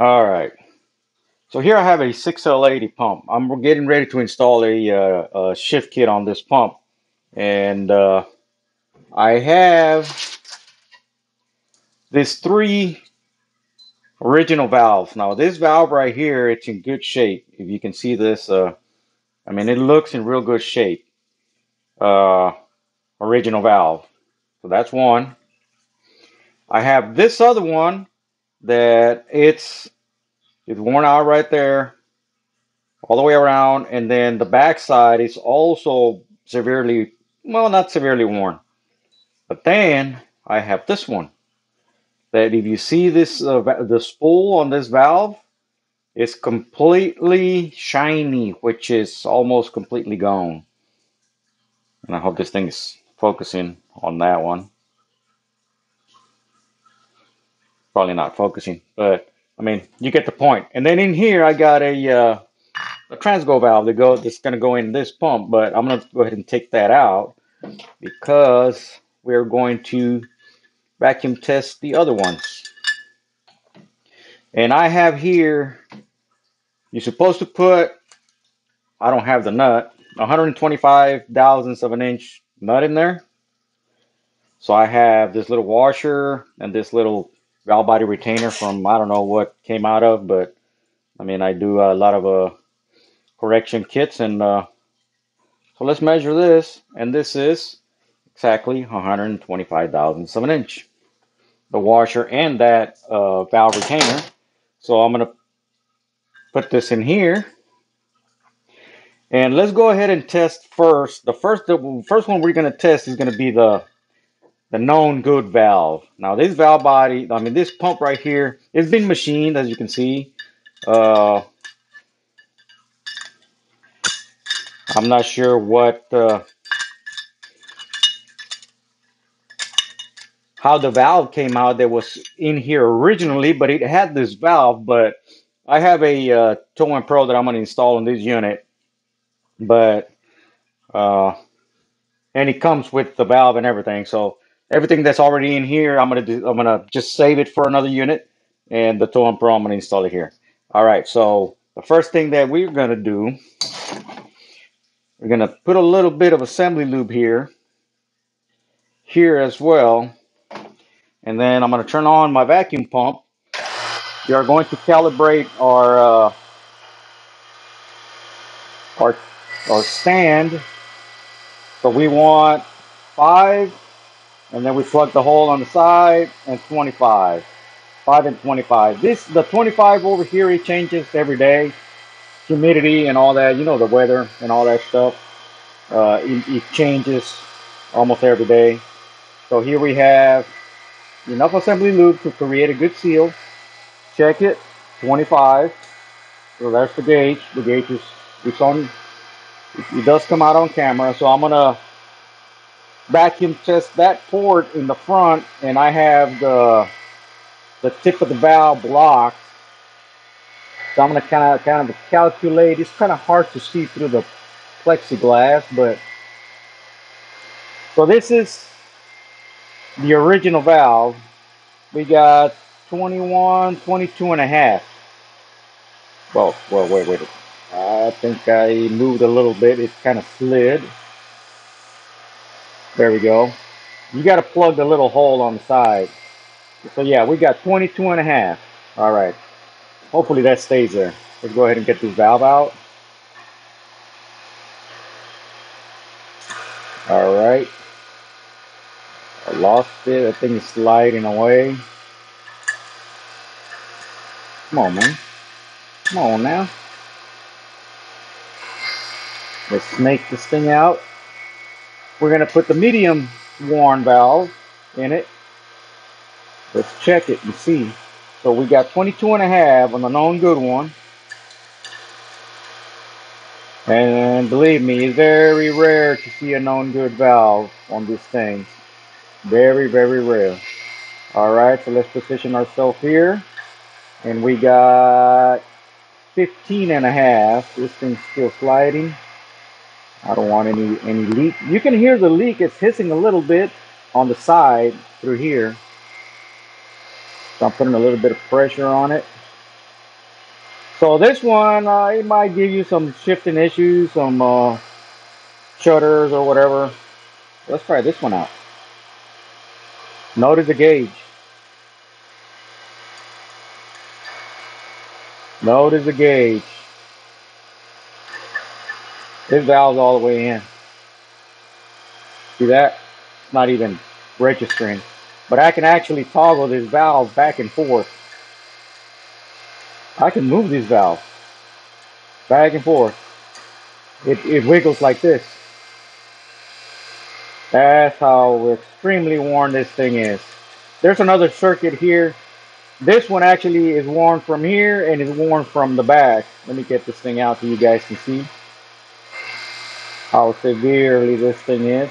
All right. So here I have a 6L80 pump. I'm getting ready to install a, uh, a shift kit on this pump. And uh, I have these three original valves. Now this valve right here, it's in good shape. If you can see this, uh, I mean, it looks in real good shape. Uh, original valve. So that's one. I have this other one that it's it's worn out right there all the way around and then the back side is also severely well not severely worn. But then I have this one that if you see this uh, the spool on this valve it's completely shiny which is almost completely gone. And I hope this thing is focusing on that one probably not focusing, but I mean, you get the point. And then in here, I got a uh, a Transgo valve that go that's going to go in this pump, but I'm going to go ahead and take that out because we're going to vacuum test the other ones. And I have here, you're supposed to put, I don't have the nut, 125 thousandths of an inch nut in there. So I have this little washer and this little valve body retainer from I don't know what came out of, but I mean I do a lot of uh, correction kits, and uh, so let's measure this, and this is exactly 125 thousandths of an inch, the washer and that uh, valve retainer. So I'm gonna put this in here. And let's go ahead and test first. The first, the first one we're going to test is going to be the the known good valve. Now this valve body, I mean this pump right here, it's been machined as you can see. Uh, I'm not sure what uh, how the valve came out that was in here originally, but it had this valve. But I have a uh, Tow Pro that I'm going to install in this unit, but uh, and it comes with the valve and everything. So everything that's already in here, I'm gonna do, I'm gonna just save it for another unit, and the Tow Pro I'm gonna install it here. All right, so the first thing that we're gonna do, we're gonna put a little bit of assembly lube here, here as well, and then I'm gonna turn on my vacuum pump. We are going to calibrate our uh, our our stand. So we want five and then we plug the hole on the side and 25 5 and 25 this the 25 over here it changes every day. Humidity and all that you know the weather and all that stuff uh, it, it changes almost every day. So here we have enough assembly lube to create a good seal. Check it 25 so that's the gauge. The gauge is it's on it does come out on camera. So I'm gonna vacuum test that port in the front and I have the the tip of the valve blocked. So I'm gonna kind of kind of calculate. It's kind of hard to see through the plexiglass, but so this is the original valve. We got 21, 22 and a half. Well, well, wait, wait. I think I moved a little bit. It kind of slid. There we go. You got to plug the little hole on the side. So yeah, we got 22 and a half. All right. Hopefully that stays there. Let's go ahead and get this valve out. All right. I lost it. I think it's sliding away. Come on, man. Come on now. Let's snake this thing out. We're going to put the medium worn valve in it. Let's check it and see. So we got 22 and a half on the known good one. And believe me, it's very rare to see a known good valve on these things. Very, very rare. All right, so let's position ourselves here. And we got 15 and a half. This thing's still sliding. I don't want any any leak. You can hear the leak. It's hissing a little bit on the side through here. So I'm putting a little bit of pressure on it. So this one, uh, it might give you some shifting issues, some uh, shutters or whatever. Let's try this one out. Notice the gauge. Notice the gauge. This valve's all the way in. See that? It's not even registering. But I can actually toggle this valve back and forth. I can move this valve back and forth. It, it wiggles like this. That's how extremely worn this thing is. There's another circuit here. This one actually is worn from here and is worn from the back. Let me get this thing out so you guys can see how severely this thing is.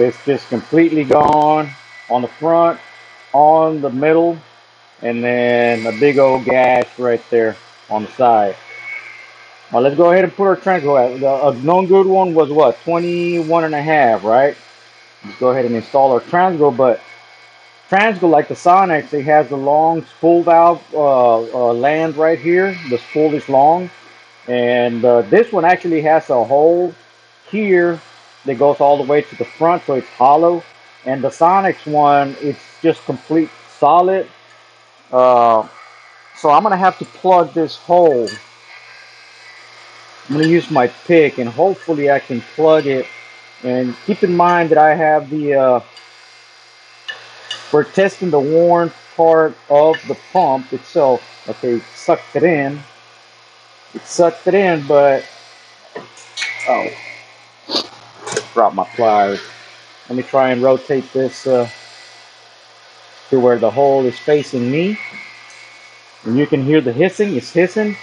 It's just completely gone on the front, on the middle, and then a big old gash right there on the side. Now let's go ahead and put our transfer out. The a known good one was what, 21 and a half, right? Let's go ahead and install our Transgo, but Transgo, like the Sonnax, it has the long spool valve uh, uh, land right here. The spool is long. And uh, this one actually has a hole here that goes all the way to the front, so it's hollow. And the Sonnax one, it's just complete solid. Uh, so I'm going to have to plug this hole I'm going to use my pick and hopefully I can plug it. And keep in mind that I have the, uh, we're testing the worn part of the pump itself. Okay, sucked it in. It sucked it in, but, oh, drop my pliers. Let me try and rotate this uh, to where the hole is facing me. And you can hear the hissing, it's hissing.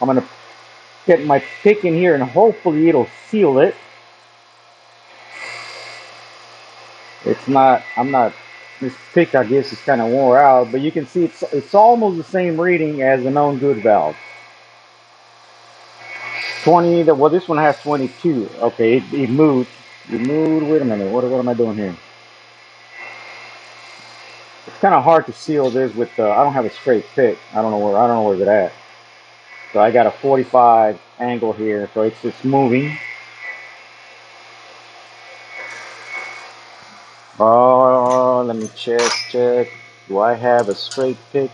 I'm going to get my pick in here and hopefully it'll seal it. It's not, I'm not, this pick I guess is kind of wore out, but you can see it's, it's almost the same reading as the known good valve. 20, well this one has 22. Okay, it, it moved. It moved, wait a minute, what, what am I doing here? It's kind of hard to seal this with, uh, I don't have a straight pick. I don't know where, I don't know where's it at. So I got a 45 angle here, so it's just moving. Oh, let me check, check. Do I have a straight pick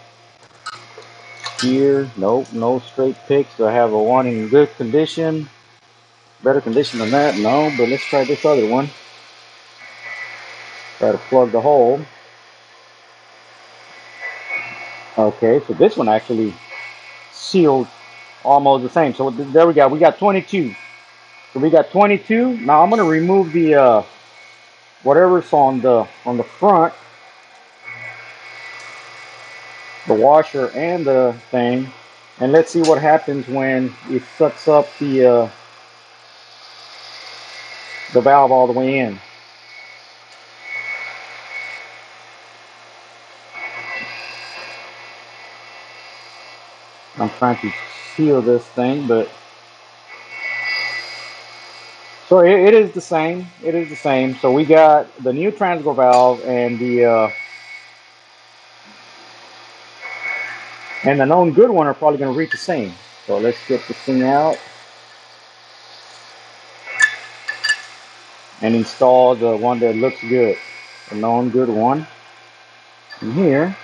here? Nope, no straight picks. I have a one in good condition? Better condition than that? No, but let's try this other one. Try to plug the hole. Okay, so this one actually sealed almost the same. So there we go. We got 22. So we got 22. Now I'm gonna remove the uh, whatever's on the on the front, the washer and the thing, and let's see what happens when it sucks up the uh, the valve all the way in. I'm trying to seal this thing, but So it, it is the same. It is the same. So we got the new Transgo valve and the uh, and the known good one are probably going to read the same. So let's get this thing out and install the one that looks good, the known good one. in here,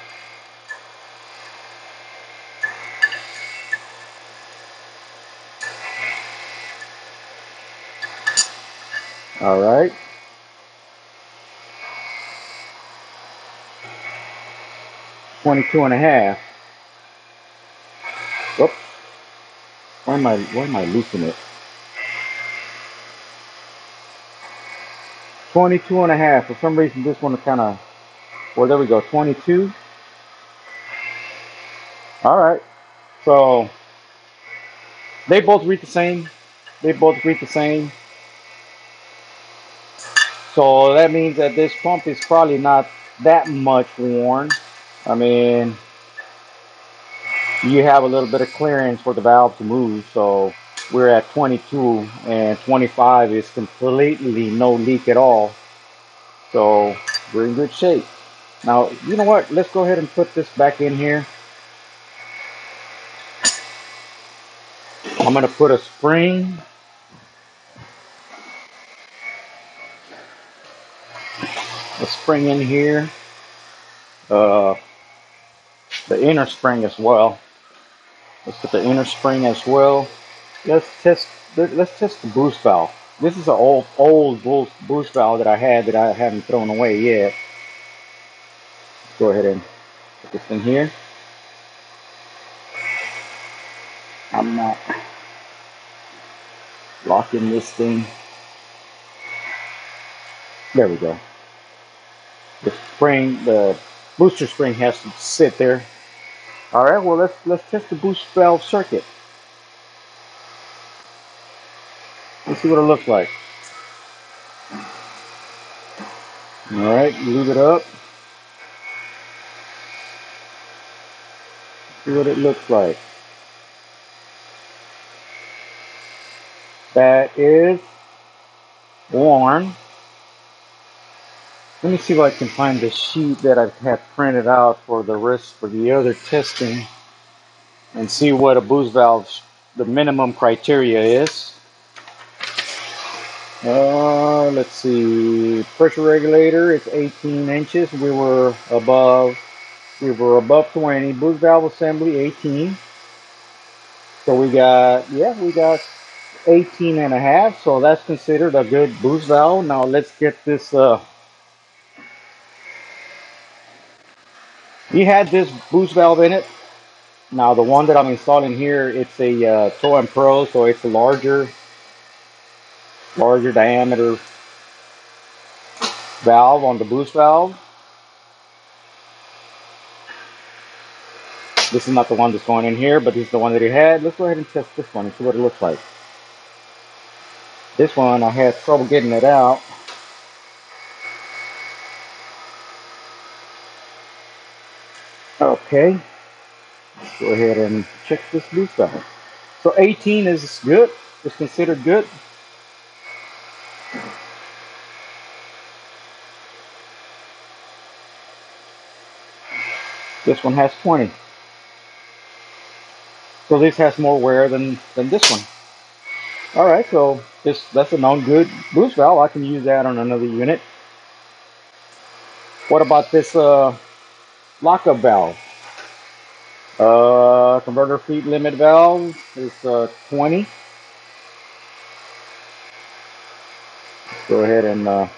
all right, 22 and a half. Oops, why am I why am I losing it? 22 and a half. For some reason, this one is kind of well, there we go, 22. All right, so they both read the same. They both read the same. So that means that this pump is probably not that much worn. I mean, you have a little bit of clearance for the valve to move. So we're at 22 and 25 is completely no leak at all. So we're in good shape. Now, you know what? Let's go ahead and put this back in here. I'm going to put a spring, a spring in here, uh, the inner spring as well. Let's put the inner spring as well. Let's test. Let's test the boost valve. This is an old, old boost valve that I had that I haven't thrown away yet. Go ahead and put this in here. I'm not locking this thing. There we go. The spring, the booster spring has to sit there. All right. Well, let's let's test the boost valve circuit. Let's see what it looks like. All right. Leave it up. See what it looks like. That is worn. Let me see if I can find the sheet that I have had printed out for the rest for the other testing and see what a boost valve the minimum criteria is. Uh, let's see. Pressure regulator is 18 inches. We were above. We were above 20. Boost valve assembly 18. So we got yeah we got 18 and a half. So that's considered a good boost valve. Now let's get this. Uh, you had this boost valve in it. Now the one that I'm installing here, it's a uh, Tow Pro, so it's a larger, larger diameter valve on the boost valve. This is not the one that's going in here, but this is the one that he had. Let's go ahead and test this one and see what it looks like. This one, I had trouble getting it out. Okay, let's go ahead and check this boost valve. So 18 is good. It's considered good. This one has 20. So this has more wear than, than this one. All right, so this that's a known good boost valve. I can use that on another unit. What about this uh, lockup valve? Uh, converter feed limit valve is uh, 20. Go ahead and uh,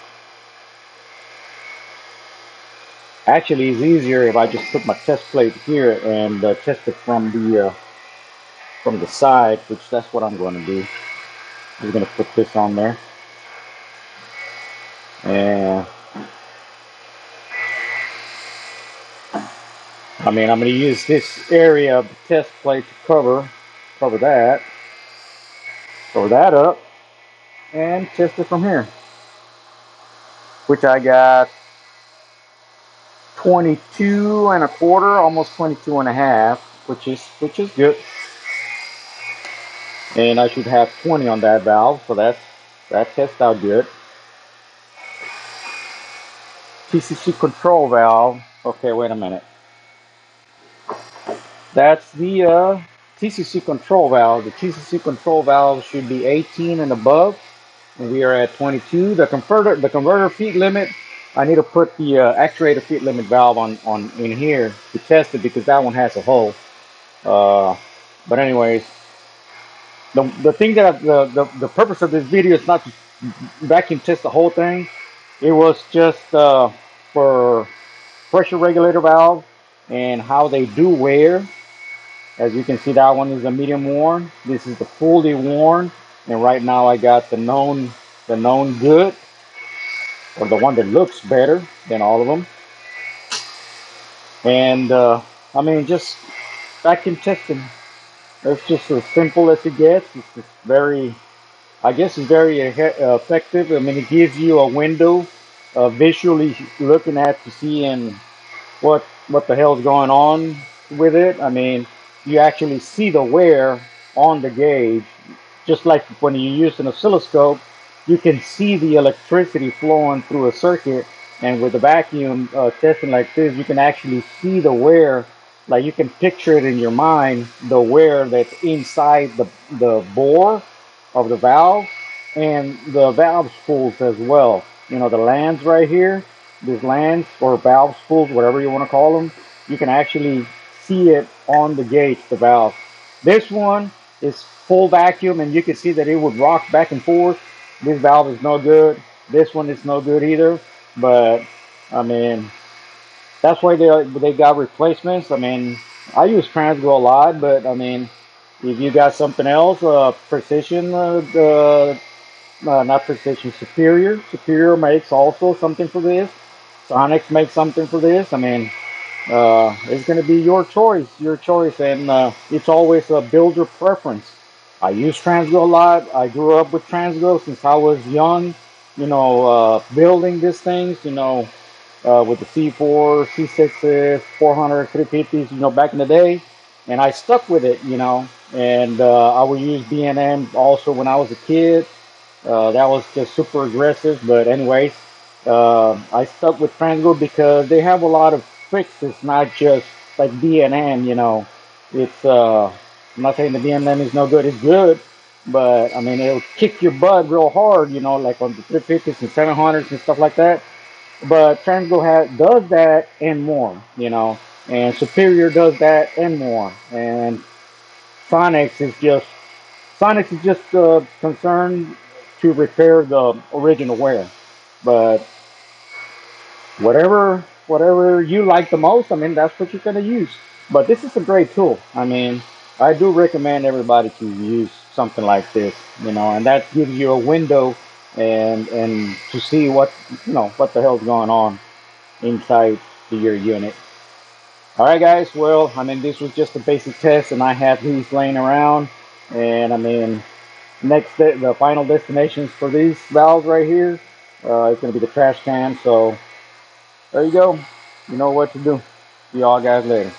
actually it's easier if I just put my test plate here and uh, test it from the uh, from the side, which that's what I'm going to do. I'm going to put this on there. And I mean, I'm going to use this area of the test plate to cover cover that, cover that up, and test it from here, which I got 22 and a quarter, almost 22 and a half, which is which is good. And I should have 20 on that valve, so that's that test out good. TCC control valve. Okay, wait a minute. That's the uh, TCC control valve. The TCC control valve should be 18 and above, and we are at 22. The converter, the converter feed limit. I need to put the uh, actuator feed limit valve on on in here to test it because that one has a hole. Uh, but anyways, the the thing that I, the, the the purpose of this video is not to vacuum test the whole thing. It was just uh, for pressure regulator valve and how they do wear. As you can see, that one is a medium worn. This is the fully worn, and right now I got the known the known good or the one that looks better than all of them. And uh, I mean, just vacuum testing. It's just as simple as it gets. It's just very, I guess, it's very effective. I mean, it gives you a window uh, visually looking at to see and what what the hell's going on with it. I mean, you actually see the wear on the gauge, just like when you use an oscilloscope, you can see the electricity flowing through a circuit, And with the vacuum uh, testing like this, you can actually see the wear, like you can picture it in your mind, the wear that's inside the the bore of the valve and the valve spools as well. You know, the lands right here, these lands or valve spools, whatever you want to call them, you can actually see it on the gauge, the valve. This one is full vacuum and you can see that it would rock back and forth. This valve is no good. This one is no good either. But I mean, that's why they they got replacements. I mean, I use Transgo a lot, but I mean, if you got something else, uh, Precision, uh, uh, not Precision, Superior. Superior makes also something for this. Sonnax makes something for this. I mean, uh, it's going to be your choice, your choice, and uh, it's always a builder preference. I use Transgo a lot. I grew up with Transgo since I was young. You know, uh, building these things. You know, uh, with the C4, C6s, 400, 350s. You know, back in the day, and I stuck with it. You know, and uh, I would use B&M also when I was a kid. Uh, that was just super aggressive. But anyways, uh, I stuck with Transgo because they have a lot of It's not just like B&M, you know. It's uh, I'm not saying the B&M is no good. It's good, but I mean it'll kick your butt real hard, you know, like on the 350s and 700s and stuff like that. But Transgo has does that and more, you know. And Superior does that and more. And Sonnax is just Sonnax is just uh, concerned to repair the original wear. But whatever whatever you like the most, I mean that's what you're gonna use. But this is a great tool. I mean, I do recommend everybody to use something like this, you know, and that gives you a window and and to see what you know what the hell's going on inside your unit. All right, guys. Well, I mean, this was just a basic test, and I have these laying around, and I mean, next the final destinations for these valves right here uh, is going to be the trash can. So there you go. You know what to do. See y'all guys later.